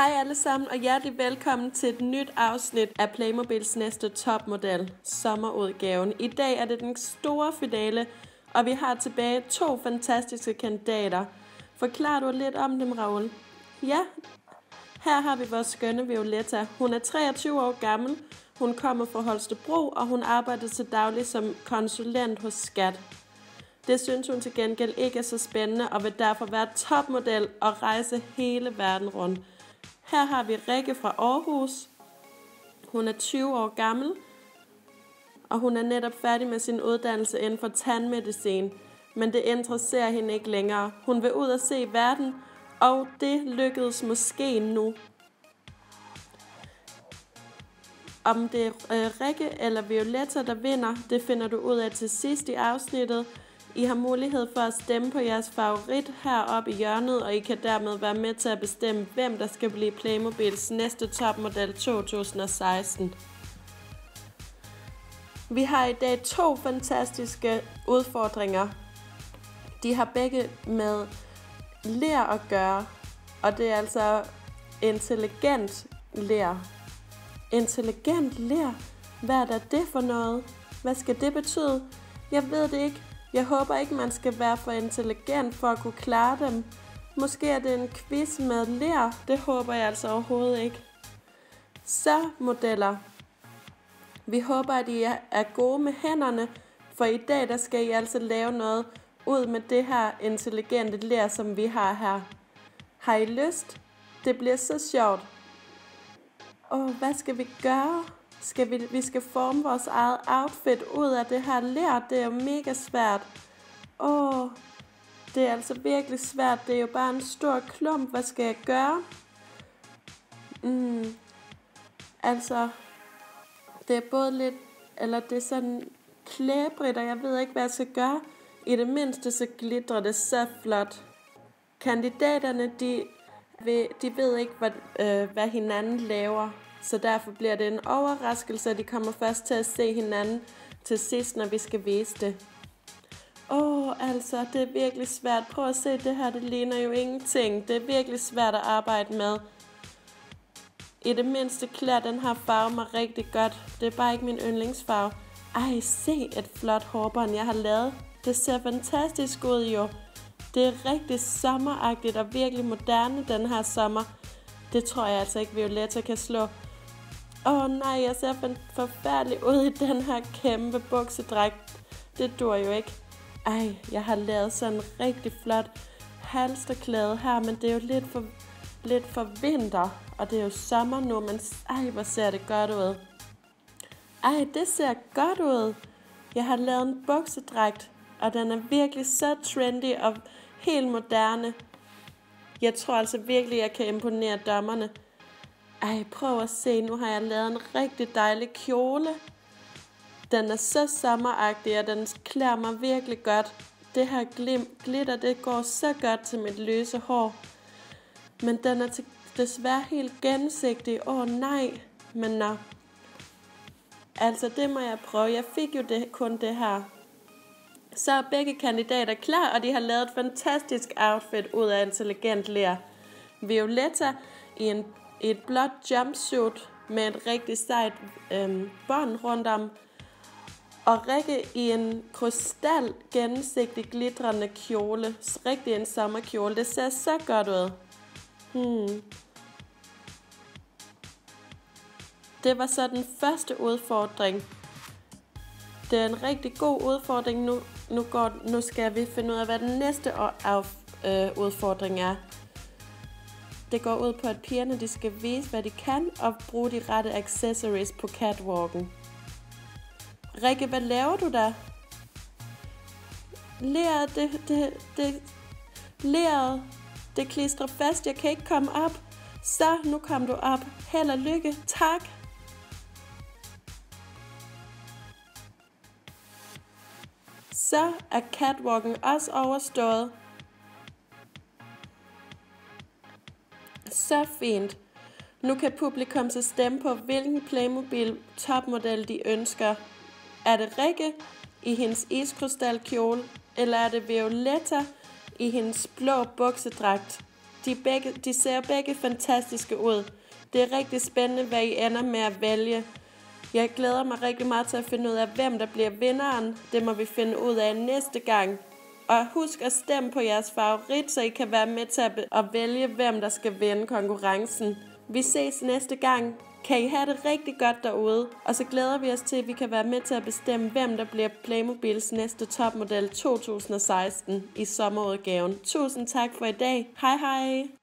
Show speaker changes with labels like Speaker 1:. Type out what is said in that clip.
Speaker 1: Hej alle sammen, og hjertelig velkommen til et nyt afsnit af Playmobils næste topmodel, sommerudgaven. I dag er det den store finale, og vi har tilbage to fantastiske kandidater. Forklar du lidt om dem, Raoul? Ja, her har vi vores skønne Violetta. Hun er 23 år gammel, hun kommer fra Holstebro, og hun arbejder til daglig som konsulent hos Skat. Det synes hun til gengæld ikke er så spændende, og vil derfor være topmodel og rejse hele verden rundt. Her har vi Rikke fra Aarhus. Hun er 20 år gammel, og hun er netop færdig med sin uddannelse inden for tandmedicin. Men det interesserer hende ikke længere. Hun vil ud og se verden, og det lykkedes måske nu. Om det er øh, Rikke eller Violetta, der vinder, det finder du ud af til sidst i afsnittet. I har mulighed for at stemme på jeres favorit heroppe i hjørnet, og I kan dermed være med til at bestemme, hvem der skal blive Playmobils næste topmodel 2016. Vi har i dag to fantastiske udfordringer. De har begge med lær at gøre, og det er altså intelligent lær. Intelligent lær? Hvad er der det for noget? Hvad skal det betyde? Jeg ved det ikke. Jeg håber ikke, man skal være for intelligent for at kunne klare dem. Måske er det en quiz med lær. Det håber jeg altså overhovedet ikke. Så, modeller. Vi håber, at I er gode med hænderne, for i dag der skal I altså lave noget ud med det her intelligente lær, som vi har her. Har I lyst? Det bliver så sjovt. Åh, hvad skal vi gøre? Skal vi, vi skal forme vores eget outfit ud af det her lær. Det er mega svært. Åh, det er altså virkelig svært. Det er jo bare en stor klump. Hvad skal jeg gøre? Mm, altså, det er både lidt, eller det er sådan klæbrigt, og jeg ved ikke, hvad jeg skal gøre. I det mindste så glitrer det så flot. Kandidaterne, de, de ved ikke, hvad, øh, hvad hinanden laver. Så derfor bliver det en overraskelse, at de kommer først til at se hinanden til sidst, når vi skal vise det. Åh, oh, altså, det er virkelig svært. Prøv at se det her, det ligner jo ingenting. Det er virkelig svært at arbejde med. I det mindste klæder den her farve mig rigtig godt. Det er bare ikke min yndlingsfarve. Ej, se et flot hårbånd, jeg har lavet. Det ser fantastisk ud jo. Det er rigtig sommeragtigt og virkelig moderne den her sommer. Det tror jeg altså ikke, Violetta kan slå. Åh oh, nej, jeg ser forfærdelig ud i den her kæmpe buksedragt. Det dur jo ikke. Ej, jeg har lavet sådan en rigtig flot halsterklæde her, men det er jo lidt for, lidt for vinter, og det er jo sommer nu, men ej, hvor ser det godt ud. Ej, det ser godt ud. Jeg har lavet en buksedragt, og den er virkelig så trendy og helt moderne. Jeg tror altså virkelig, jeg kan imponere dommerne. Ej, prøv at se, nu har jeg lavet en rigtig dejlig kjole. Den er så sommeragtig, og den klæder mig virkelig godt. Det her glim, glitter, det går så godt til mit løse hår. Men den er til, desværre helt gennemsigtig. Åh oh, nej, men nå. Altså, det må jeg prøve. Jeg fik jo det, kun det her. Så er begge kandidater klar, og de har lavet et fantastisk outfit ud af intelligent lær. Violetta i en et blåt jumpsuit med et rigtig sejt øhm, bånd rundt om, og Rikke i en krystal gennemsigtig glitrende kjole. Rigtig en sommerkjole. Det ser så godt ud. Hmm. Det var så den første udfordring. Det er en rigtig god udfordring. Nu, nu, går, nu skal vi finde ud af, hvad den næste af, øh, udfordring er. Det går ud på, at pigerne de skal vise, hvad de kan, og bruge de rette accessories på catwalken. Rikke, hvad laver du der? Læret, det, det, det, læret, det klistrer fast, jeg kan ikke komme op. Så, nu kom du op. Held og lykke. Tak. Så er catwalken også overstået. Så fint. Nu kan publikum så stemme på, hvilken Playmobil topmodel de ønsker. Er det Rikke i hendes iskrystalkjole, eller er det Violetta i hendes blå buksedragt? De, begge, de ser begge fantastiske ud. Det er rigtig spændende, hvad I ender med at vælge. Jeg glæder mig rigtig meget til at finde ud af, hvem der bliver vinderen. Det må vi finde ud af næste gang. Og husk at stemme på jeres favorit, så I kan være med til at vælge, hvem der skal vinde konkurrencen. Vi ses næste gang. Kan I have det rigtig godt derude? Og så glæder vi os til, at vi kan være med til at bestemme, hvem der bliver Playmobils næste topmodel 2016 i sommerudgaven. Tusind tak for i dag. Hej hej!